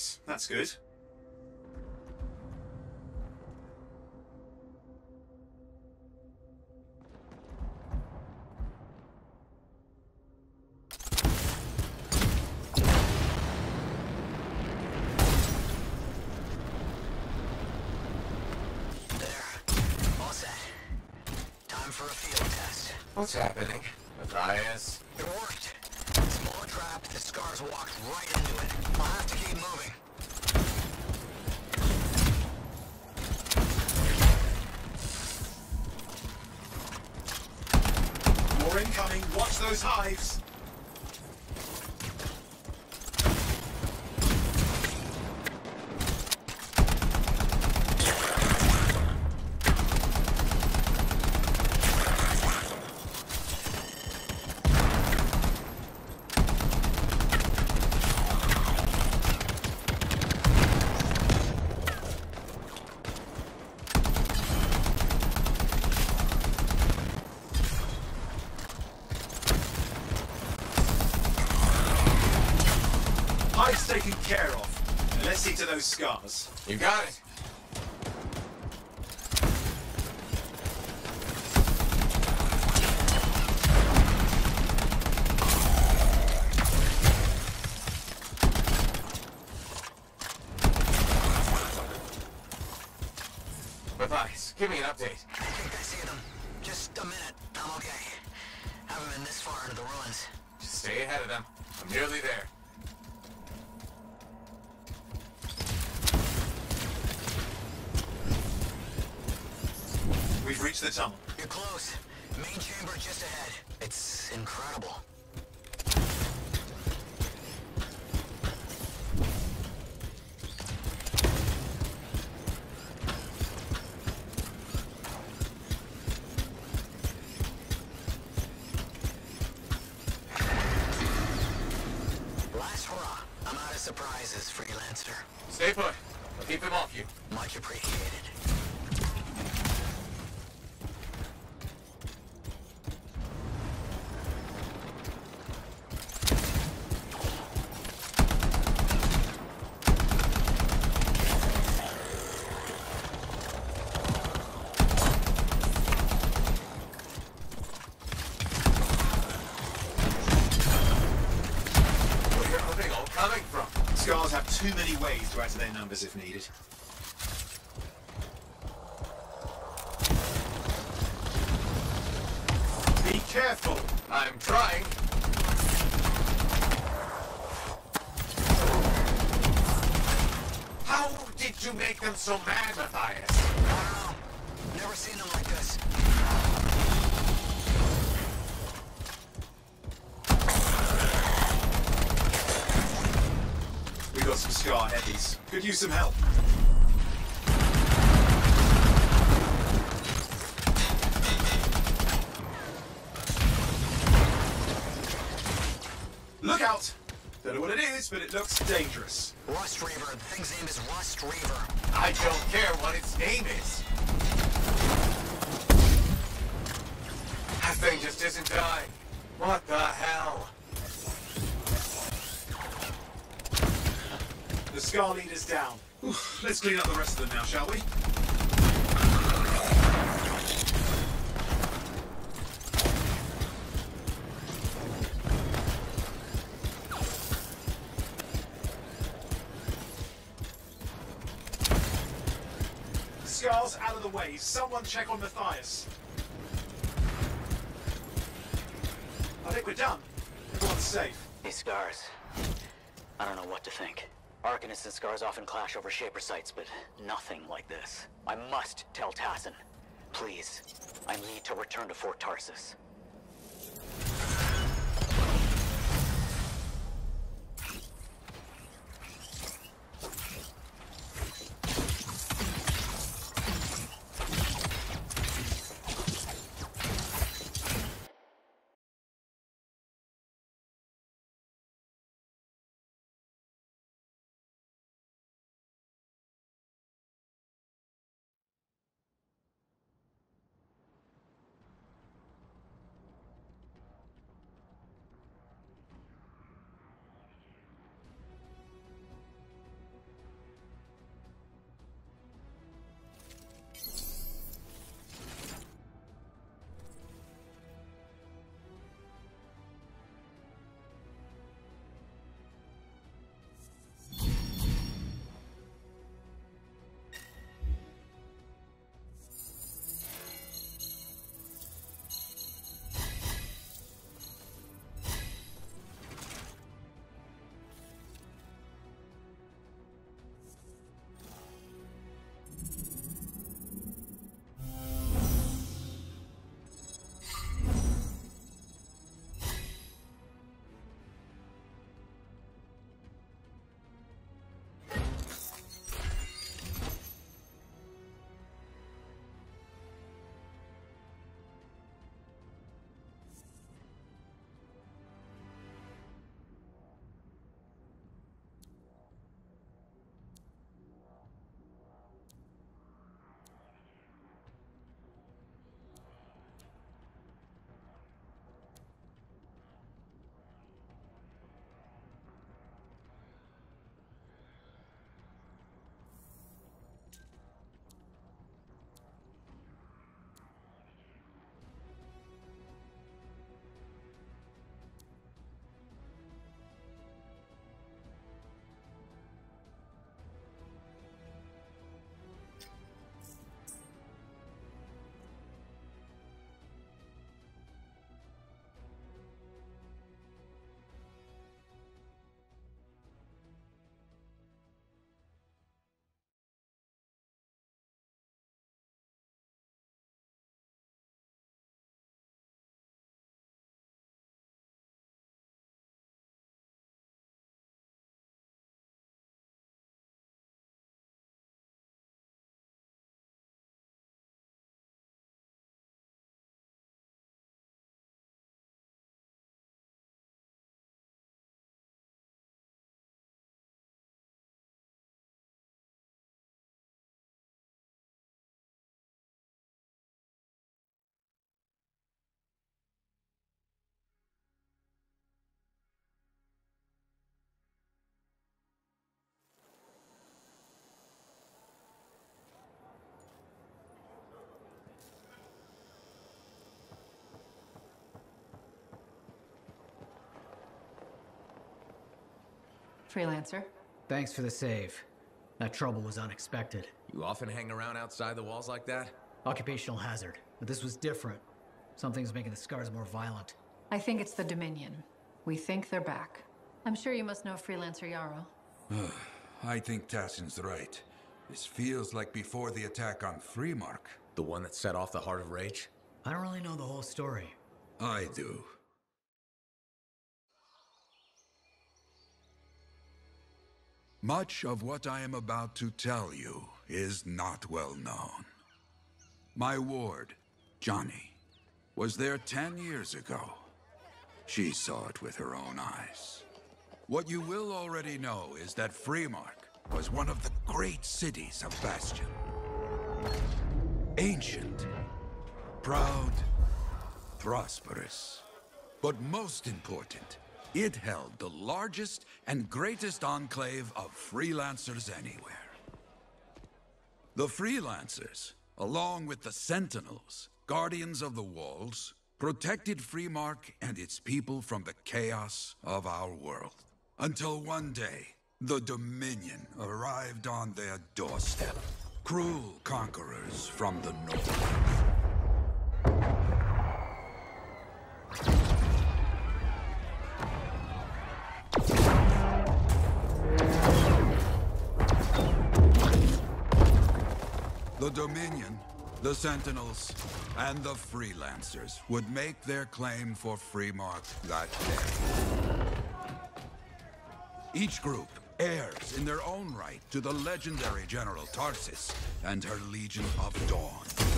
less for Matthias. That's good. What's happening? Matthias? It worked. Small trap, the scars walked right into it. I'll have to keep moving. Those hives taken care of. Let's see to those scars. You got it. Matthias, give me an update. I think I see them. Just a minute. I'm okay. Haven't been this far into the ruins. Just stay ahead of them. I'm nearly there. We've reached the tunnel. You're close. Main chamber just ahead. It's incredible. Last hurrah. I'm out of surprises, freelancer. Stay put. I'll keep him off you. Much appreciated. Where are they all coming from? Scars have too many ways to add to their numbers if needed. Be careful! I'm trying. How did you make them so mad, Matthias? I. Never seen them like this. Heavies. Could use some help. Look out! Don't know what it is, but it looks dangerous. Rust Reaver. The thing's name is Rust Reaver. I don't care what its name is. That thing just isn't dying. What the hell? The Scar Leader's down. Oof, let's clean up the rest of them now, shall we? Scar's out of the way. Someone check on Matthias. I think we're done. Everyone's safe. These scars. I don't know what to think. Arcanists and scars often clash over Shaper sites, but nothing like this. I must tell Tassyn. Please, I need to return to Fort Tarsis. Freelancer. Thanks for the save. That trouble was unexpected. You often hang around outside the walls like that? Occupational hazard. But this was different. Something's making the scars more violent. I think it's the Dominion. We think they're back. I'm sure you must know Freelancer Yarrow. I think Tassyn's right. This feels like before the attack on Freemark. The one that set off the Heart of Rage? I don't really know the whole story. I do. Much of what I am about to tell you is not well known. My ward, Johnny, was there ten years ago. She saw it with her own eyes. What you will already know is that Freemark was one of the great cities of Bastion. Ancient, proud, prosperous. But most important, it held the largest and greatest enclave of freelancers anywhere. The freelancers, along with the Sentinels, guardians of the walls, protected Freemark and its people from the chaos of our world. Until one day, the Dominion arrived on their doorstep. Cruel conquerors from the north. Sentinels, and the Freelancers would make their claim for Freemark that day. Each group heirs in their own right to the legendary General Tarsis and her Legion of Dawn.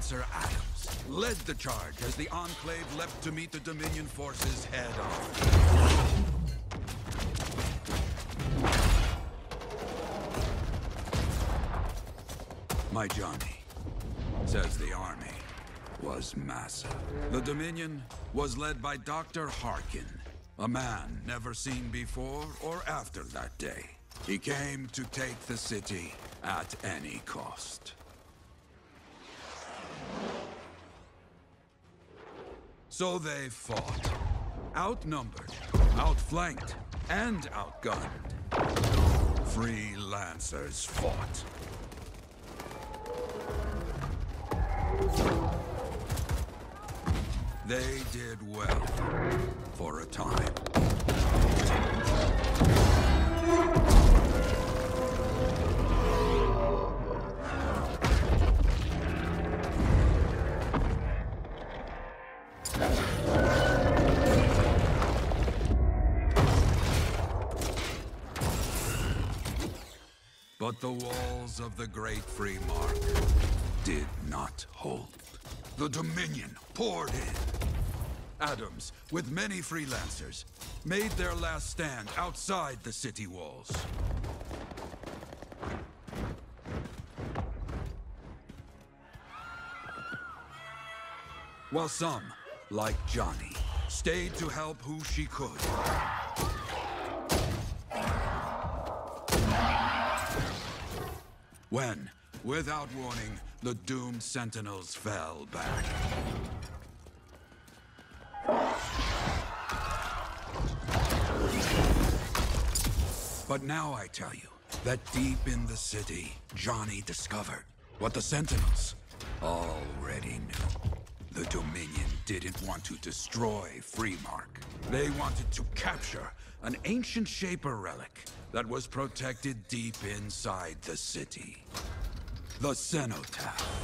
Freelancer Adams, led the charge as the Enclave leapt to meet the Dominion forces head on. My Johnny, says the army, was massive. The Dominion was led by Dr. Harkin, a man never seen before or after that day. He came to take the city at any cost. So they fought. Outnumbered, outflanked, and outgunned. Freelancers fought. They did well for a time. Of the Great Freemark did not hold. The Dominion poured in. Adams, with many freelancers, made their last stand outside the city walls. While some, like Johnny, stayed to help who she could. When, without warning, the doomed sentinels fell back. But now I tell you that deep in the city, Johnny discovered what the sentinels already knew. The Dominion didn't want to destroy Freemark. They wanted to capture an ancient Shaper relic that was protected deep inside the city. The Cenotaph.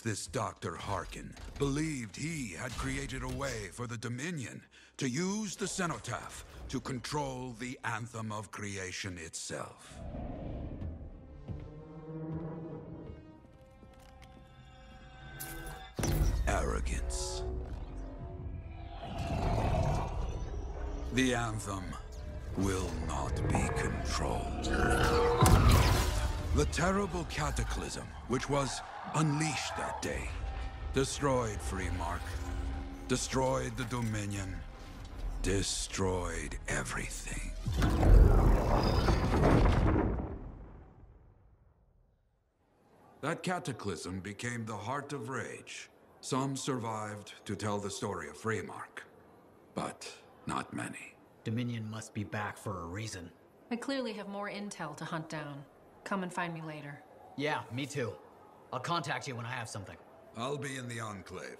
This Dr. Harkin believed he had created a way for the Dominion to use the Cenotaph to control the Anthem of Creation itself. Arrogance. The Anthem will not be controlled. The terrible cataclysm which was unleashed that day destroyed Freemark, destroyed the Dominion, destroyed everything. That cataclysm became the heart of rage. Some survived to tell the story of Freemark, but not many. Dominion must be back for a reason. I clearly have more intel to hunt down. Come and find me later. Yeah, me too. I'll contact you when I have something. I'll be in the Enclave.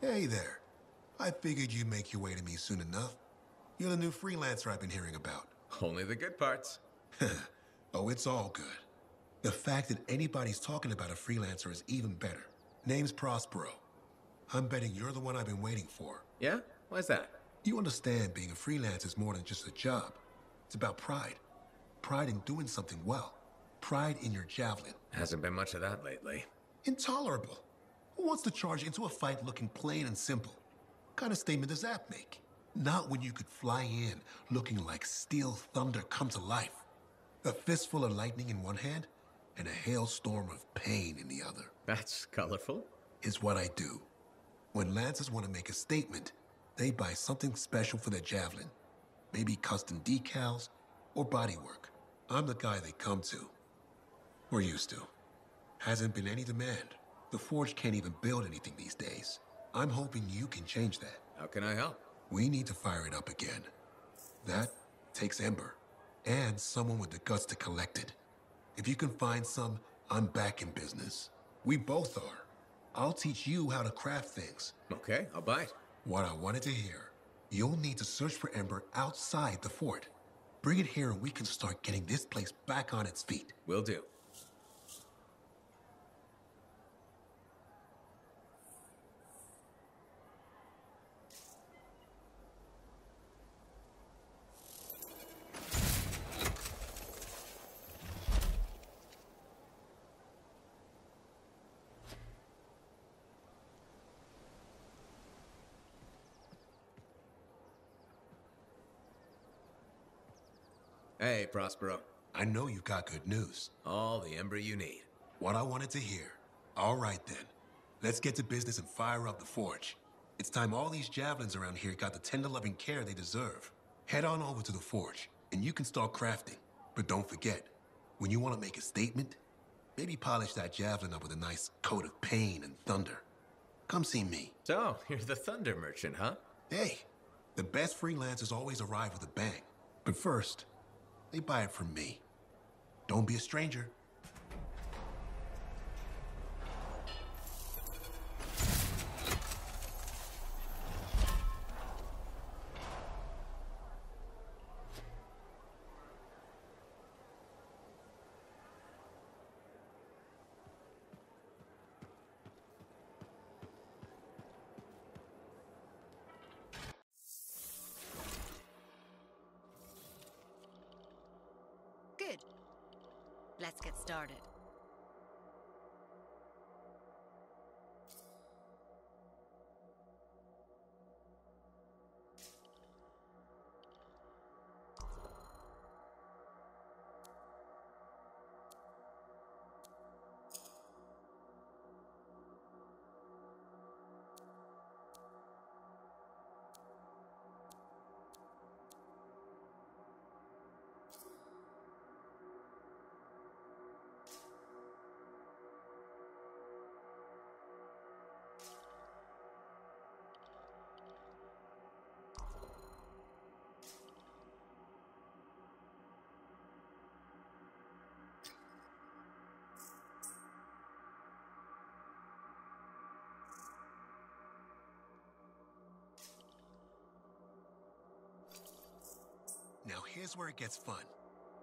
Hey there. I figured you'd make your way to me soon enough. You're the new freelancer I've been hearing about. Only the good parts. oh, it's all good. The fact that anybody's talking about a freelancer is even better. Name's Prospero. I'm betting you're the one I've been waiting for. Yeah? Why's that? You understand being a freelancer is more than just a job. It's about pride. Pride in doing something well. Pride in your javelin. Hasn't been much of that lately. Intolerable. Who wants to charge into a fight looking plain and simple? What kind of statement does that make? Not when you could fly in looking like steel thunder come to life. A fistful of lightning in one hand and a hailstorm of pain in the other. That's colorful. Is what I do. When Lancers want to make a statement, they buy something special for their javelin. Maybe custom decals or bodywork. I'm the guy they come to. We're used to. Hasn't been any demand. The Forge can't even build anything these days. I'm hoping you can change that. How can I help? We need to fire it up again. That takes Ember. And someone with the guts to collect it. If you can find some, I'm back in business. We both are. I'll teach you how to craft things. Okay, I'll bite. What I wanted to hear. You'll need to search for Ember outside the fort. Bring it here and we can start getting this place back on its feet. Will do. Hey, Prospero. I know you've got good news. All the ember you need. What I wanted to hear. All right then. Let's get to business and fire up the forge. It's time all these javelins around here got the tender loving care they deserve. Head on over to the forge, and you can start crafting. But don't forget, when you want to make a statement, maybe polish that javelin up with a nice coat of pain and thunder. Come see me. So, you're the thunder merchant, huh? Hey, the best freelancers always arrive with a bang. But first, they buy it from me. Don't be a stranger. Let's get started. Now here's where it gets fun.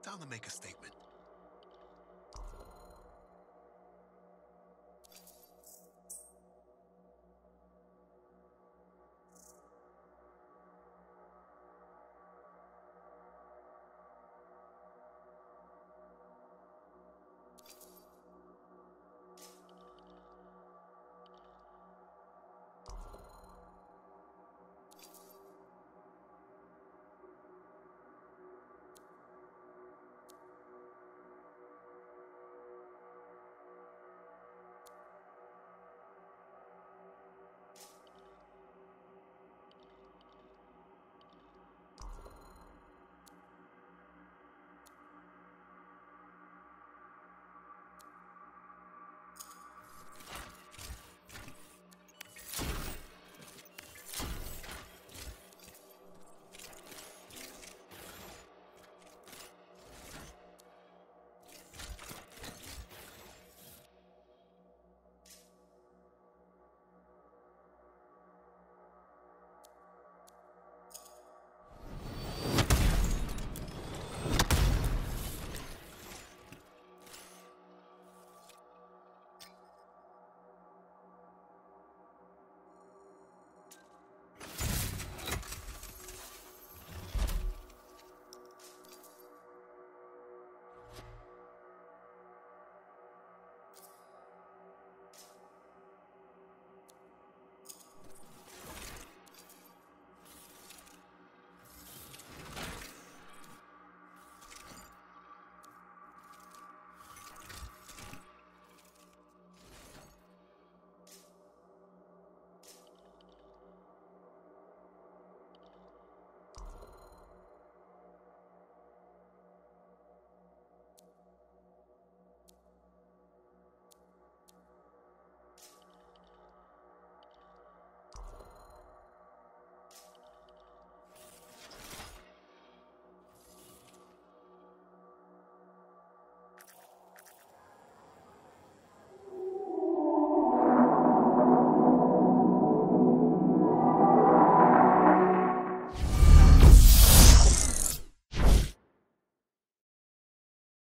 Time to make a statement.